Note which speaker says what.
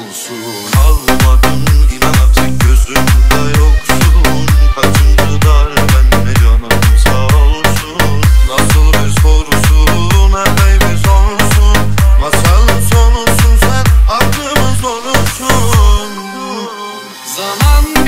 Speaker 1: olsun. Almadın inan artık gözümde yoksun. Kaçıncı dar benle canım sağ olsun. Nasıl bir sorusun epey bir sorusun Masalın sonusun sen aklımız olursun Zaman